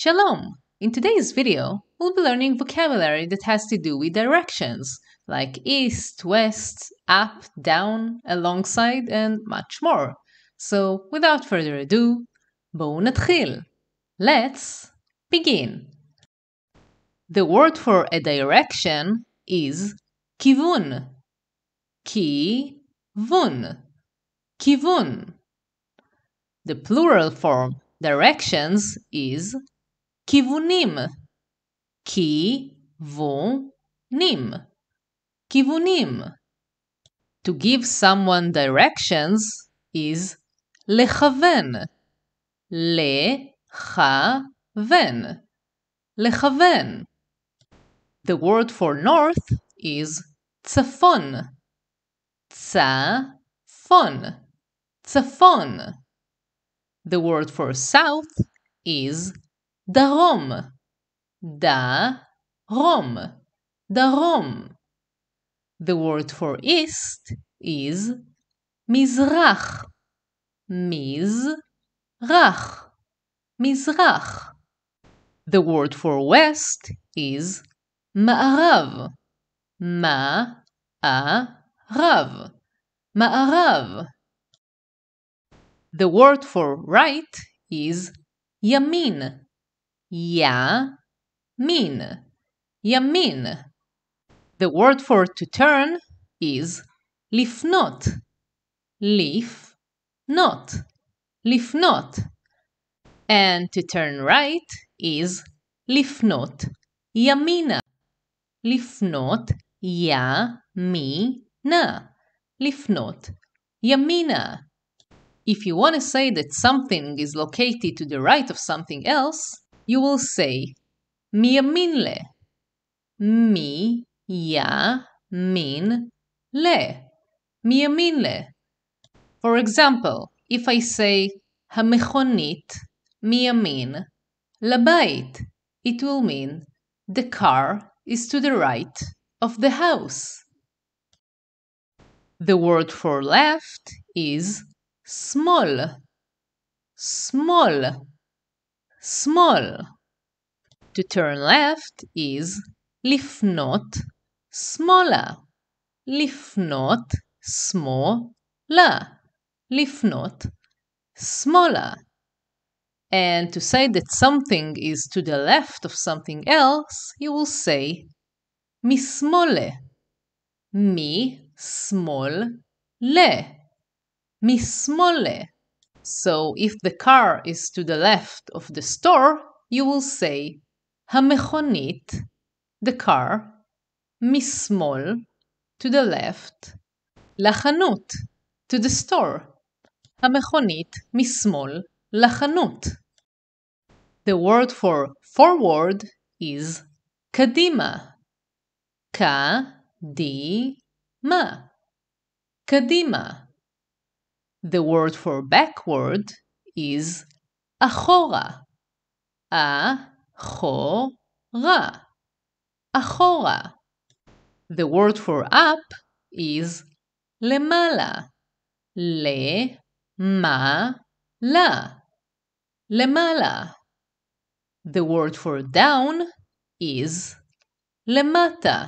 Shalom! In today's video, we'll be learning vocabulary that has to do with directions, like east, west, up, down, alongside, and much more. So, without further ado, בואו נתחיל. Let's begin. The word for a direction is כיוון. כיוון. כיוון. The plural form directions is כיוונים. כיוונים. כיוונים. To give someone directions is לכוון. לכוון. לכוון. The word for north is צפון. צפון. צפון. The word for south is דרום. דרום. דרום. The word for east is מזרח. מזרח. מזרח. The word for west is מערב. מערב. מערב. The word for right is yamin. Yamin. Yamin. The word for to turn is lifnot. Lifnot. Lifnot. And to turn right is lifnot. Yamina. Lifnot. Yamina. Lifnot. Yamina. If you want to say that something is located to the right of something else, you will say מימין ל. מי, יה, מין, ל. מימין ל. For example, if I say המכונית מימין לבית, it will mean the car is to the right of the house. The word for left is small, small, small. To turn left is לפנות שמאלה, לפנות שמאלה, לפנות שמאלה. And to say that something is to the left of something else, you will say משמאלה, משמאל ל. משמאלה. So if the car is to the left of the store, you will say המכונית, the car, משמאל, to the left, לחנות, to the store. המכונית משמאל לחנות. The word for forward is קדימה. קדימה. קדימה. The word for backward is אחורה. אחורה. אחורה. The word for up is למעלה. למעלה. למעלה. The word for down is למטה.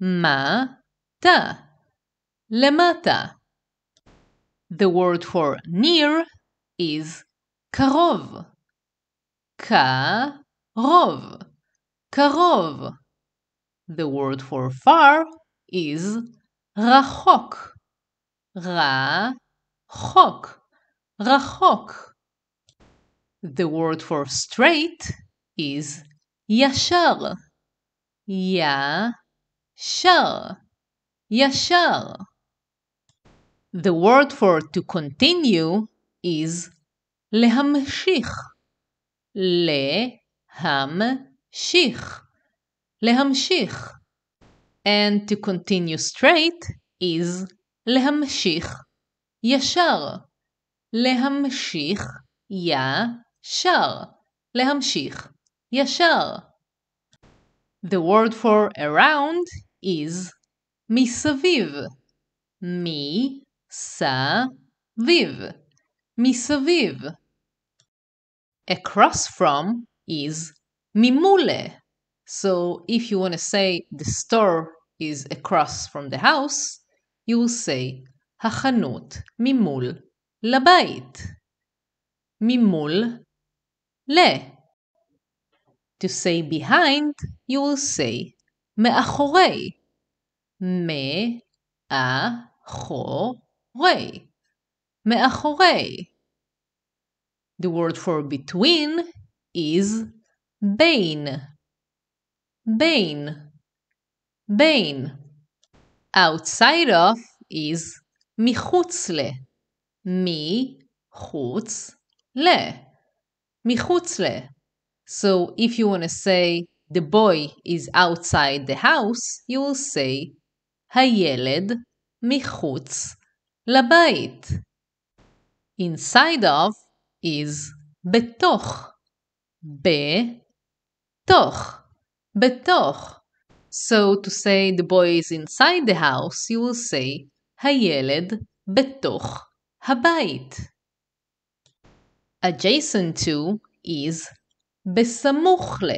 למטה. למטה. The word for near is קרוב. קרוב. קרוב. The word for far is רחוק. רחוק. רחוק. The word for straight is ישר. ישר. ישר. The word for to continue is להמשיך. להמשיך. להמשיך. And to continue straight is להמשיך ישר. להמשיך ישר. להמשיך ישר. The word for around is מסביב. מי סביב, מסביב. across from is mimule. So if you want to say the store is across from the house, you will say החנות ממול לבית. ממול ל. To say behind, you will say מאחורי. מאחורי. מאחורי. The word for between is בין. בין. בין. Outside of is מחוץ ל. מחוץ ל. מחוץ ל. So if you want to say the boy is outside the house, you will say הילד מחוץ לבית. Inside of is בתוך. בתוך. בתוך. So to say the boy is inside the house, you will say הילד בתוך הבית. Adjacent to is בסמוך ל.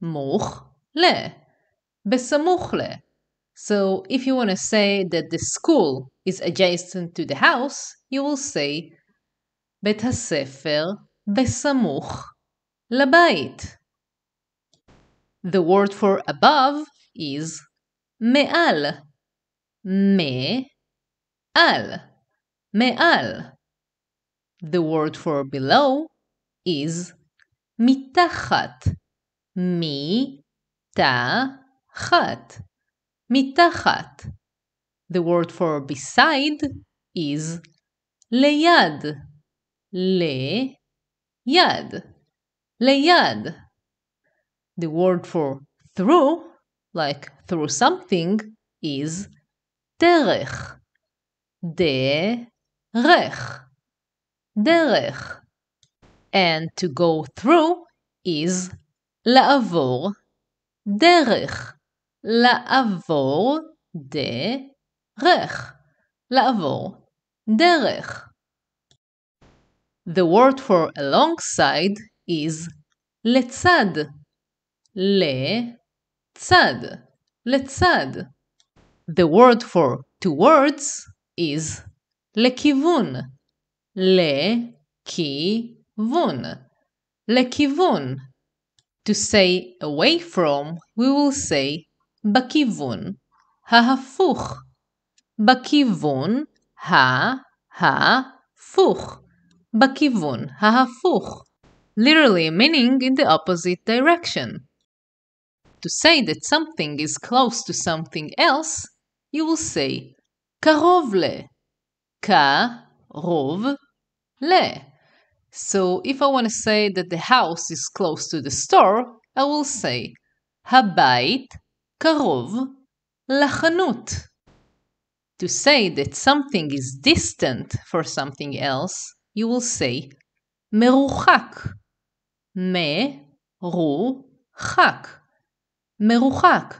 בסמוך ל. בסמוך ל. So if you want to say that the school is adjacent to the house, you will say בית הספר בסמוך לבית. The word for above is מעל. מעל. מעל. The word for below is מתחת. מתחת. מתחת. The word for beside is ליד. ליד. ליד. The word for through, like through something, is דרך. דרך. דרך. And to go through is לעבור דרך. לעבור דרך. לעבור דרך. The word for alongside is לצד. לצד. לצד. The word for towards is לכיוון. לכיוון. לכיוון. To say away from, we will say בכיוון ההפוך. בכיוון ההפוך. בכיוון ההפוך. Literally meaning in the opposite direction. To say that something is close to something else, you will say קרוב ל. קרוב ל. So if I want to say that the house is close to the store, I will say הבית קרוב לחנות. To say that something is distant for something else, you will say מרוחק. מרוחק. מרוחק.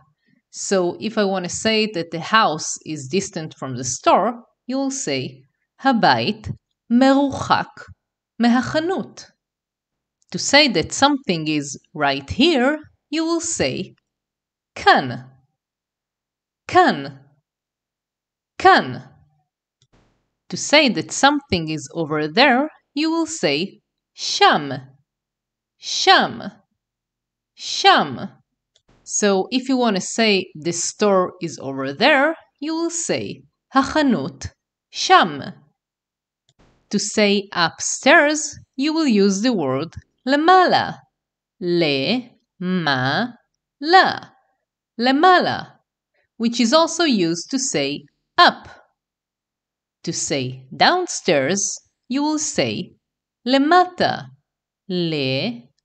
So if I want to say that the house is distant from the store, you will say הבית מרוחק מהחנות. To say that something is right here, you will say can can can to say that something is over there you will say sham. Sham. Sham. So if you want to say the store is over there you will say hachanut sham. To say upstairs you will use the word lemala le ma la. למעלה. Which is also used to say up. To say downstairs, you will say למטה.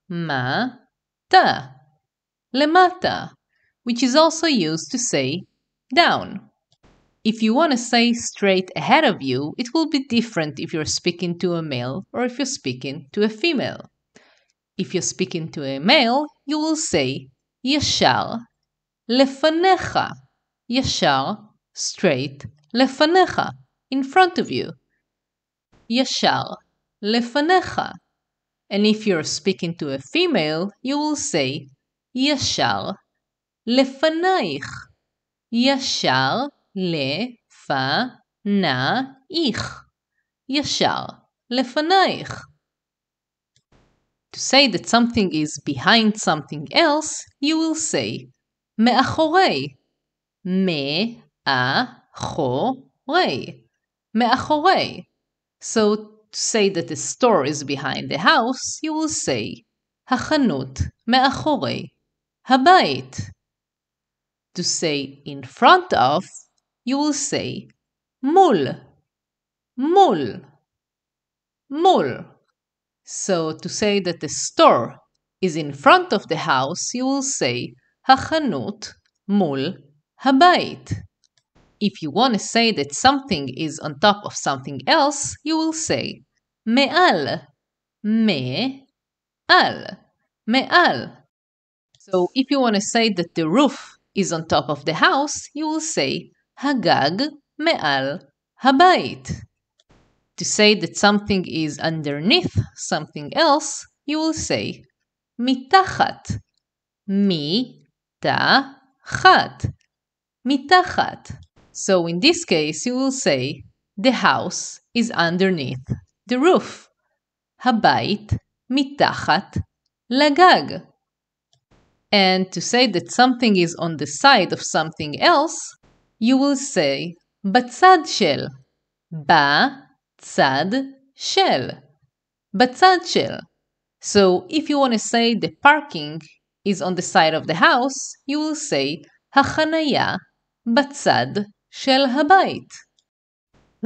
למטה. למטה, which is also used to say down. If you want to say straight ahead of you, it will be different if you're speaking to a male or if you're speaking to a female. If you're speaking to a male, you will say ישר לפניך. ישר, straight, לפניך, in front of you. ישר, לפניך. And if you're speaking to a female, you will say ישר, לפנייך. ישר, לפנייך. ישר, לפנייך. To say that something is behind something else, you will say מאחורי. מאחורי. מאחורי. So to say that the store is behind the house, you will say החנות מאחורי הבית. To say in front of, you will say מול. מול. מול. So to say that the store is in front of the house, you will say החנות מול הבית. If you want to say that something is on top of something else, you will say מעל. מעל. מעל. So if you want to say that the roof is on top of the house, you will say הגג מעל הבית. To say that something is underneath something else, you will say מתחת. מתחת. מתחת. So in this case, you will say the house is underneath the roof. הבית מתחת לגג. And to say that something is on the side of something else, you will say בצד של. בצד של. בצד של. So if you want to say the parking is on the side of the house, you will say החניה בצד של הבית.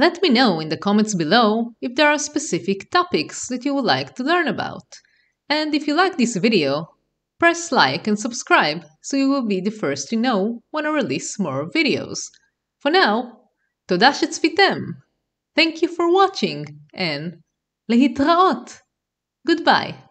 Let me know in the comments below if there are specific topics that you would like to learn about. And if you like this video, press like and subscribe so you will be the first to know when I release more videos. For now, תודה שצפיתם! Thank you for watching and להתראות! Goodbye!